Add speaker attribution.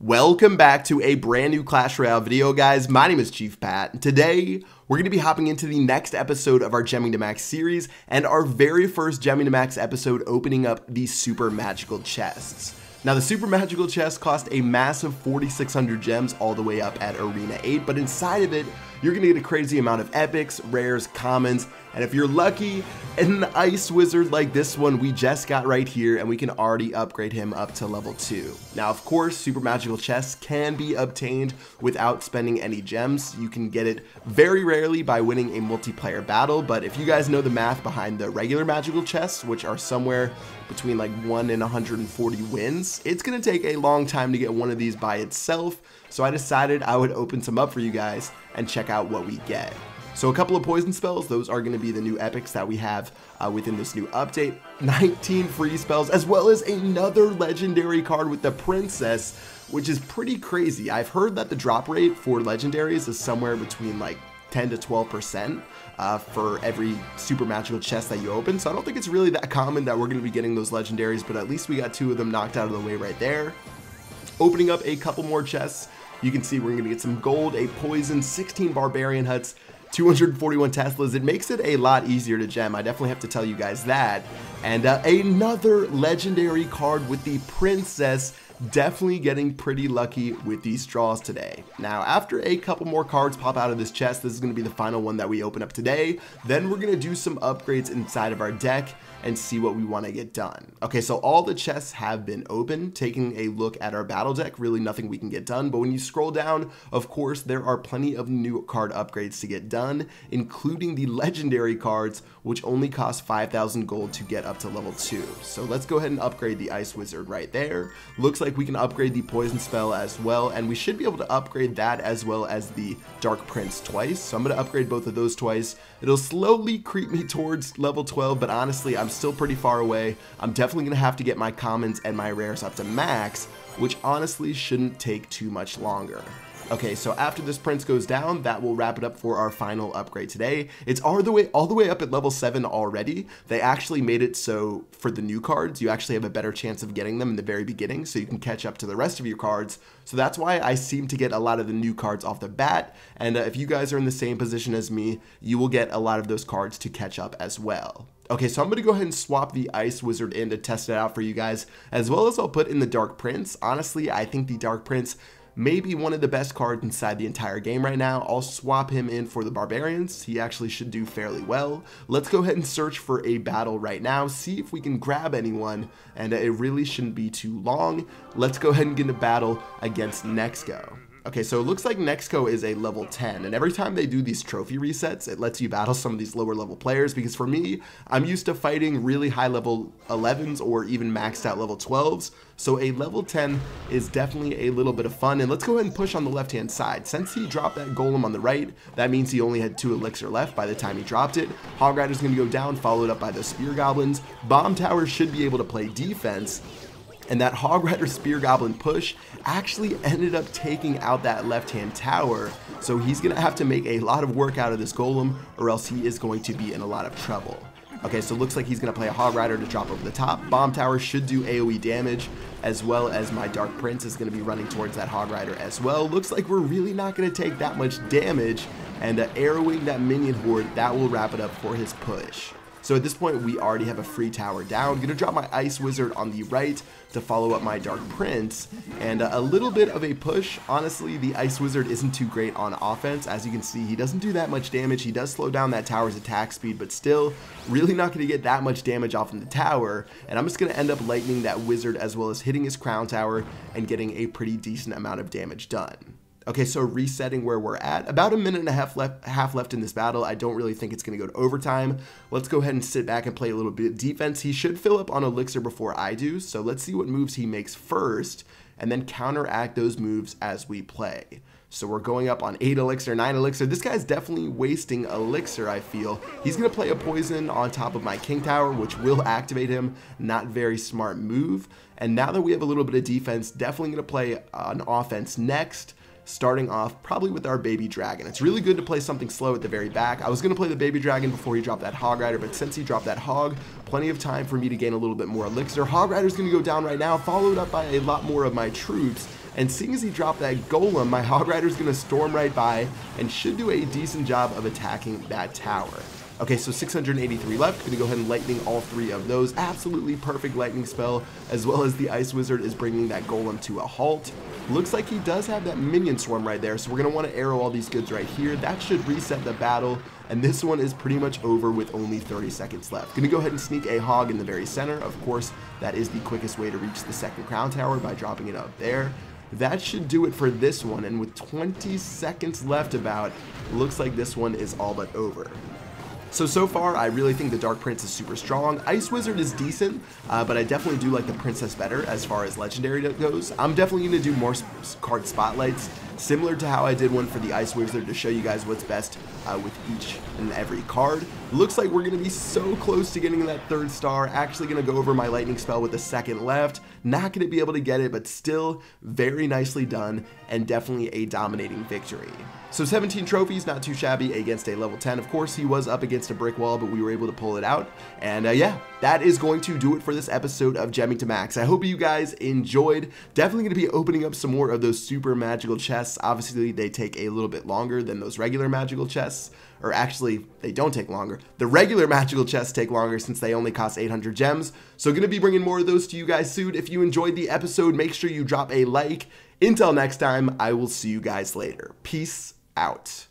Speaker 1: Welcome back to a brand new Clash Royale video, guys. My name is Chief Pat. And today, we're going to be hopping into the next episode of our Gemming to Max series and our very first Gemming to Max episode opening up the Super Magical Chests. Now the super magical chest cost a massive 4600 gems all the way up at arena 8 but inside of it you're gonna get a crazy amount of epics, rares, commons, and if you're lucky, an ice wizard like this one we just got right here and we can already upgrade him up to level 2. Now of course super magical chests can be obtained without spending any gems. You can get it very rarely by winning a multiplayer battle but if you guys know the math behind the regular magical chests which are somewhere between like 1 and 140 wins, it's to take a long time to get one of these by itself, so I decided I would open some up for you guys and check out what we get. So a couple of poison spells, those are going to be the new epics that we have uh, within this new update. 19 free spells, as well as another legendary card with the princess, which is pretty crazy. I've heard that the drop rate for legendaries is somewhere between like 10 to 12 percent uh, for every super magical chest that you open. So I don't think it's really that common that we're going to be getting those legendaries, but at least we got two of them knocked out of the way right there. Opening up a couple more chests, you can see we're going to get some gold, a poison, 16 barbarian huts, 241 Teslas. It makes it a lot easier to gem. I definitely have to tell you guys that. And uh, another legendary card with the princess definitely getting pretty lucky with these draws today. Now, after a couple more cards pop out of this chest, this is going to be the final one that we open up today. Then we're going to do some upgrades inside of our deck and see what we want to get done. Okay, so all the chests have been open. Taking a look at our battle deck, really nothing we can get done. But when you scroll down, of course, there are plenty of new card upgrades to get done, including the legendary cards, which only cost 5,000 gold to get up to level 2. So let's go ahead and upgrade the Ice Wizard right there. Looks like we can upgrade the Poison Spell as well, and we should be able to upgrade that as well as the Dark Prince twice. So I'm going to upgrade both of those twice. It'll slowly creep me towards level 12, but honestly, I'm still pretty far away. I'm definitely going to have to get my commons and my rares up to max, which honestly shouldn't take too much longer. Okay, so after this prince goes down, that will wrap it up for our final upgrade today. It's all the way all the way up at level 7 already. They actually made it so for the new cards, you actually have a better chance of getting them in the very beginning, so you can catch up to the rest of your cards. So that's why I seem to get a lot of the new cards off the bat, and uh, if you guys are in the same position as me, you will get a lot of those cards to catch up as well. Okay, so I'm to go ahead and swap the Ice Wizard in to test it out for you guys, as well as I'll put in the Dark Prince. Honestly, I think the Dark Prince maybe one of the best cards inside the entire game right now. I'll swap him in for the Barbarians. He actually should do fairly well. Let's go ahead and search for a battle right now, see if we can grab anyone, and it really shouldn't be too long. Let's go ahead and get a battle against Nexco. Okay, so it looks like Nexco is a level 10, and every time they do these trophy resets, it lets you battle some of these lower level players, because for me, I'm used to fighting really high level 11s or even maxed out level 12s, so a level 10 is definitely a little bit of fun, and let's go ahead and push on the left-hand side. Since he dropped that golem on the right, that means he only had two elixir left by the time he dropped it. Hog Rider's going to go down, followed up by the Spear Goblins. Bomb Tower should be able to play defense, and that Hog Rider Spear Goblin push actually ended up taking out that left-hand tower. So he's going to have to make a lot of work out of this Golem or else he is going to be in a lot of trouble. Okay, so looks like he's going to play a Hog Rider to drop over the top. Bomb Tower should do AoE damage, as well as my Dark Prince is going to be running towards that Hog Rider as well. Looks like we're really not going to take that much damage, and uh, arrowing that minion horde, that will wrap it up for his push. So at this point, we already have a free tower down. Gonna drop my Ice Wizard on the right to follow up my Dark Prince. And uh, a little bit of a push. Honestly, the Ice Wizard isn't too great on offense. As you can see, he doesn't do that much damage. He does slow down that tower's attack speed, but still really not going to get that much damage off in the tower. And I'm just going to end up lightning that Wizard as well as hitting his Crown Tower and getting a pretty decent amount of damage done. Okay, so resetting where we're at. About a minute and a half left, half left in this battle. I don't really think it's going to go to overtime. Let's go ahead and sit back and play a little bit of defense. He should fill up on Elixir before I do, so let's see what moves he makes first, and then counteract those moves as we play. So we're going up on 8 Elixir, 9 Elixir. This guy's definitely wasting Elixir, I feel. He's going to play a Poison on top of my King Tower, which will activate him. Not very smart move. And now that we have a little bit of defense, definitely going to play an offense next starting off probably with our Baby Dragon. It's really good to play something slow at the very back. I was going to play the Baby Dragon before he dropped that Hog Rider, but since he dropped that Hog, plenty of time for me to gain a little bit more Elixir. Hog Rider's going to go down right now, followed up by a lot more of my troops, And seeing as he dropped that Golem, my Hog Rider's going to storm right by and should do a decent job of attacking that tower. Okay, so 683 left. Gonna go ahead and lightning all three of those. Absolutely perfect lightning spell, as well as the Ice Wizard is bringing that golem to a halt. Looks like he does have that minion swarm right there, so we're gonna wanna arrow all these goods right here. That should reset the battle, and this one is pretty much over with only 30 seconds left. Gonna go ahead and sneak a hog in the very center. Of course, that is the quickest way to reach the second crown tower by dropping it up there. That should do it for this one, and with 20 seconds left about, looks like this one is all but over. So, so far, I really think the Dark Prince is super strong. Ice Wizard is decent, uh, but I definitely do like the Princess better as far as Legendary goes. I'm definitely going to do more card spotlights, similar to how I did one for the Ice Wizard to show you guys what's best uh, with each and every card. Looks like we're going to be so close to getting that third star. Actually going to go over my Lightning Spell with the second left. Not going to be able to get it, but still very nicely done and definitely a dominating victory. So 17 trophies, not too shabby against a level 10. Of course, he was up against a brick wall, but we were able to pull it out. And uh, yeah, that is going to do it for this episode of Gemming to Max. I hope you guys enjoyed. Definitely going to be opening up some more of those super magical chests. Obviously, they take a little bit longer than those regular magical chests. Or actually, they don't take longer. The regular magical chests take longer since they only cost 800 gems. So to be bringing more of those to you guys soon. If you enjoyed the episode, make sure you drop a like. Until next time, I will see you guys later. Peace out.